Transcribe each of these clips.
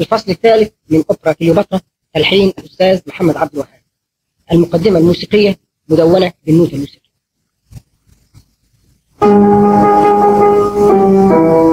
الفصل الثالث من أوبرا كليوباترا تلحين الأستاذ محمد عبد الوهاب المقدمة الموسيقية مدونة بالنوت الموسيقي Thank you.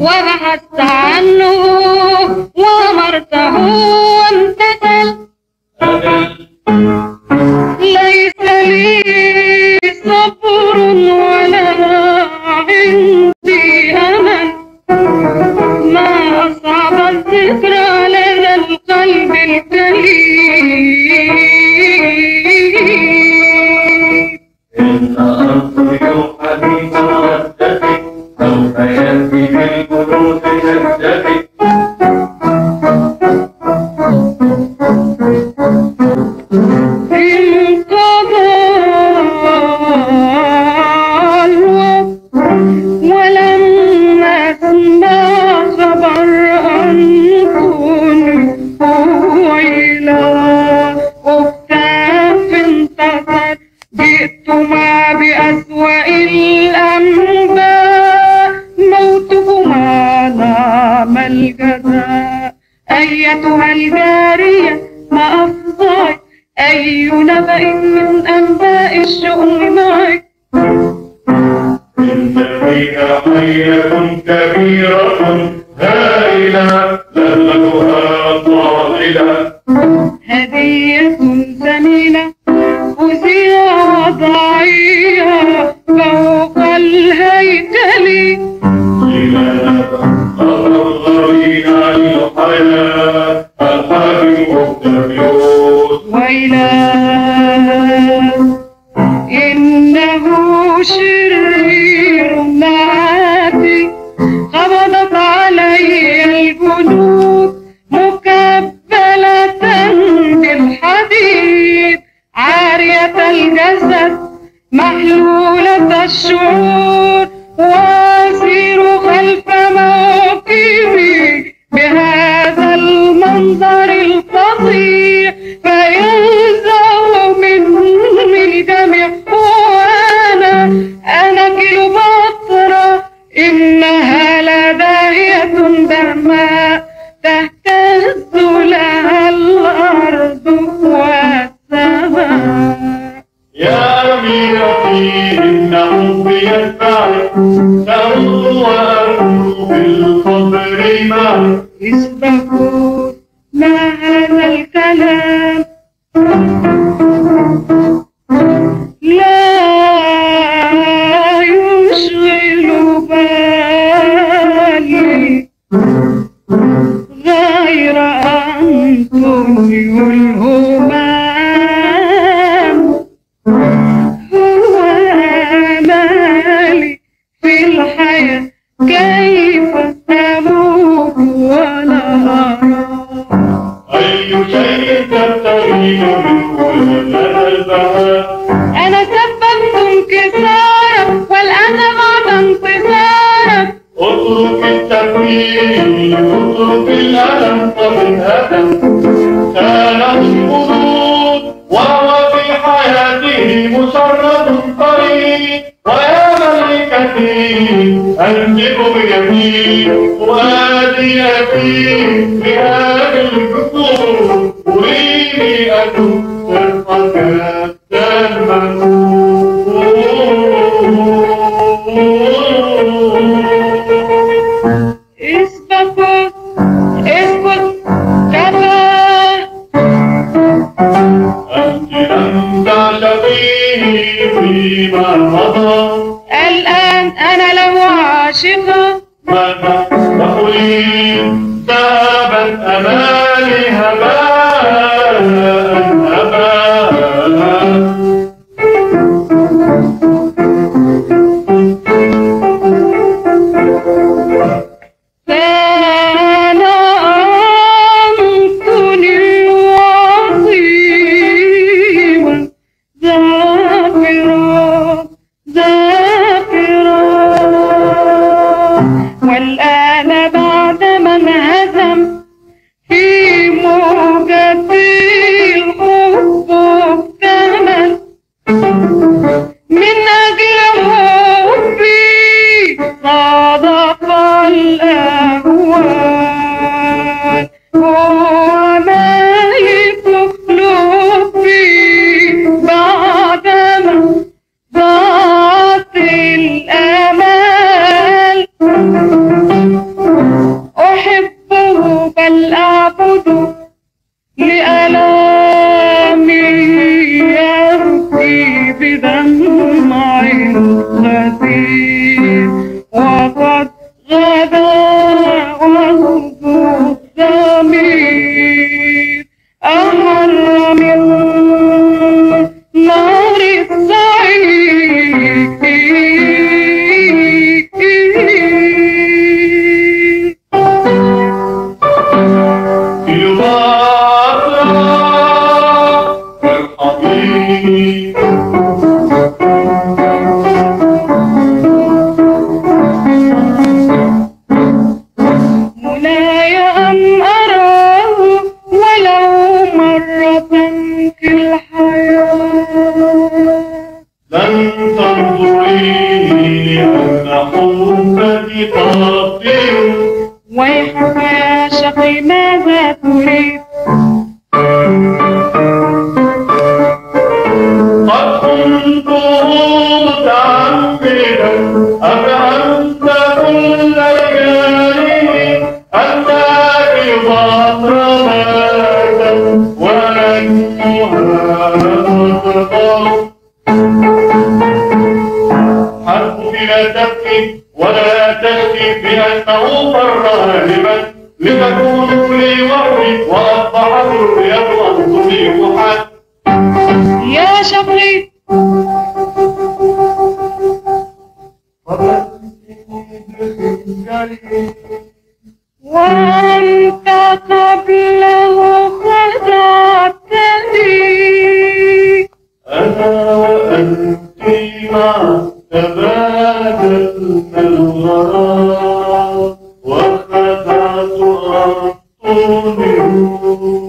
وبحثت عنه وإذا قيلة كبيرة. في الحياة. Oh. na ponta de. مضطرا لمن؟ لتكونوا لي وري وأصبحت الرؤية أنتم وحد يا شمري وأنت قبله خدعتني أنا وأنت ما تبادلنا الغرام. Holy Lord.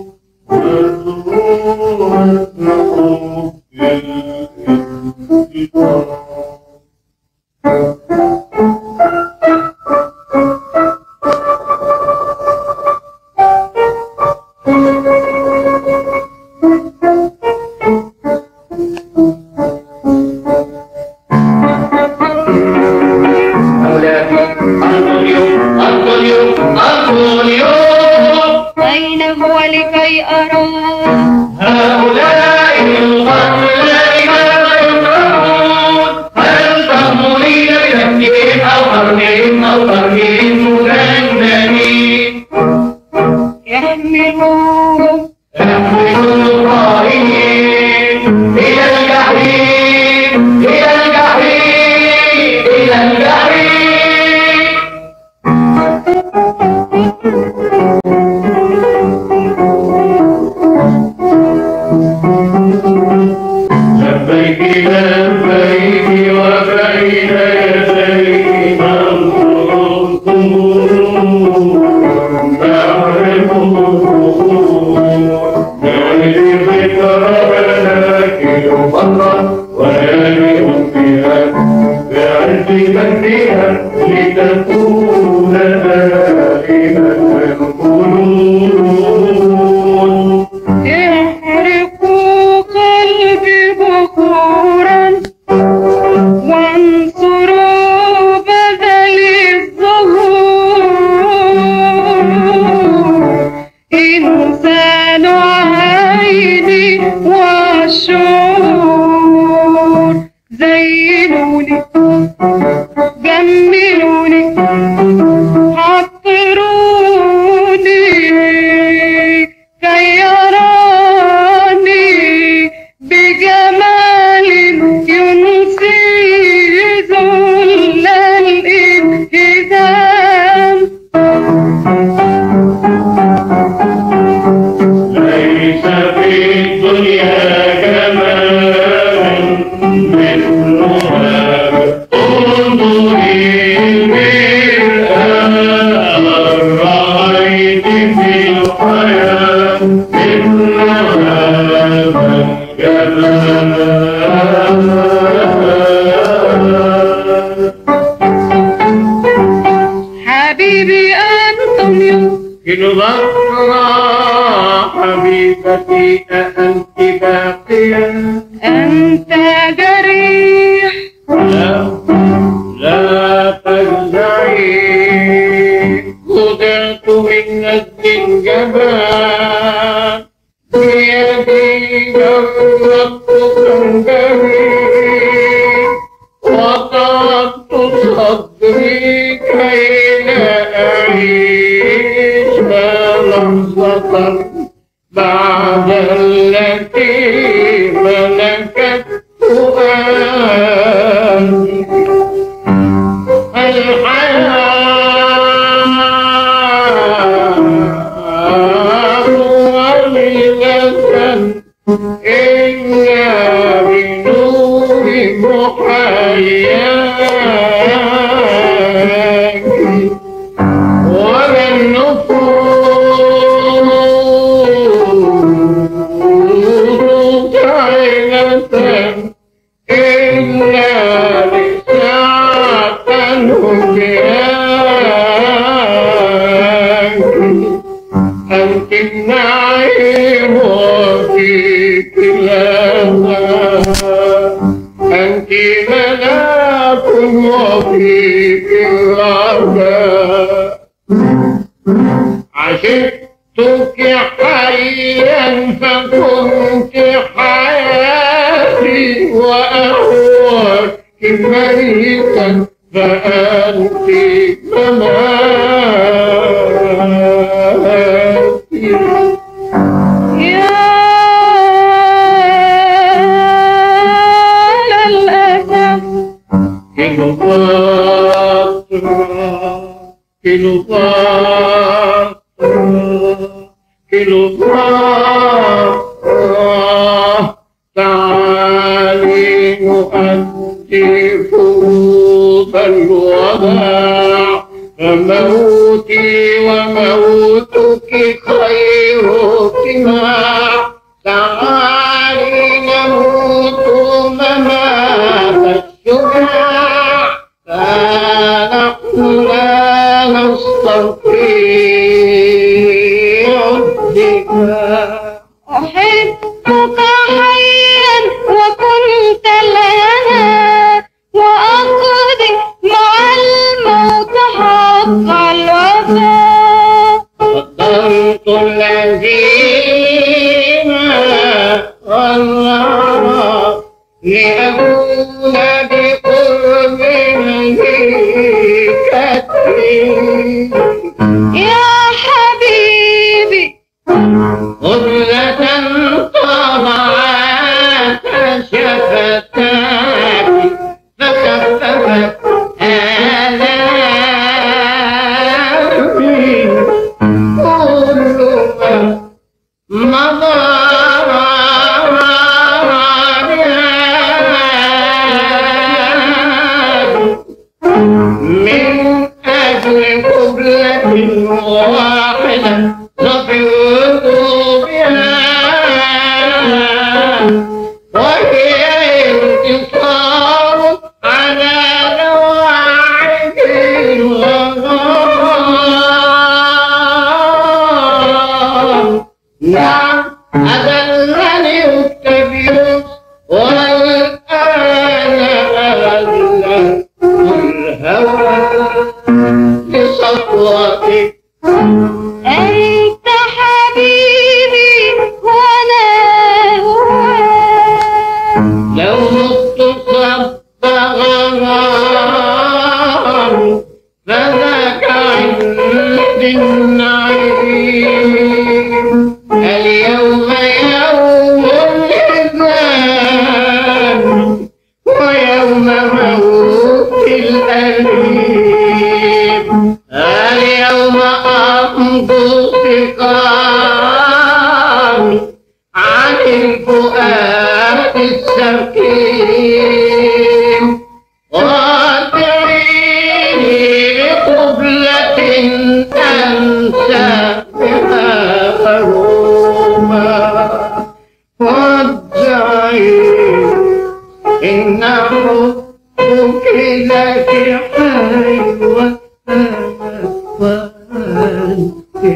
Thank you. شئتك حيا فكنت حياتي وأهواك ميتا فأنت مماتي Thank you. الوداع فموتي وموتك خيرك ما تعالي نموت ممات الشجاع فنحن لا نستطيع الدماء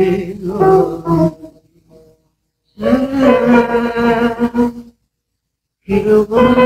Thank you.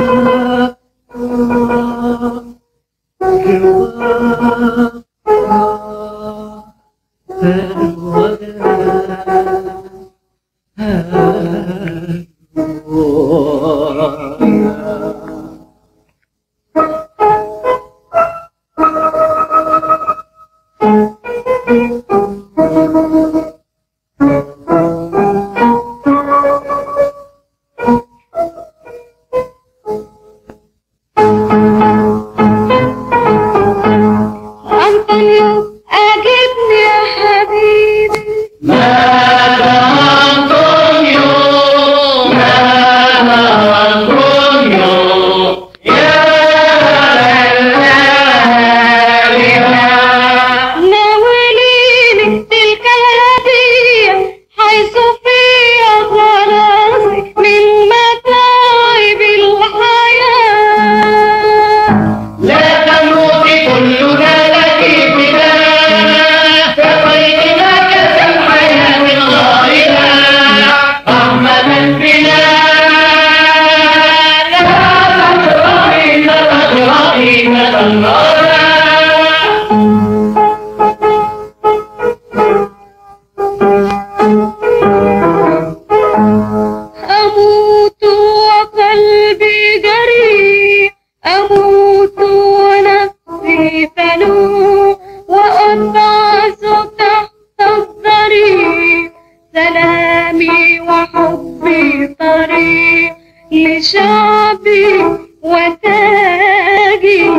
وحبي طريق لشعبي وتاجي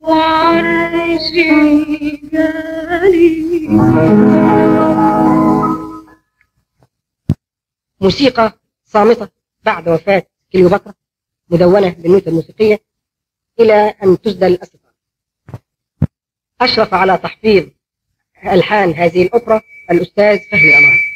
وعرشي جالي موسيقى صامتة بعد وفاة كليوباترا مدونة بالنوتة الموسيقية إلى أن تسدل الأسفار أشرف على تحفيظ ألحان هذه الأوبرا الأستاذ فهمي أمان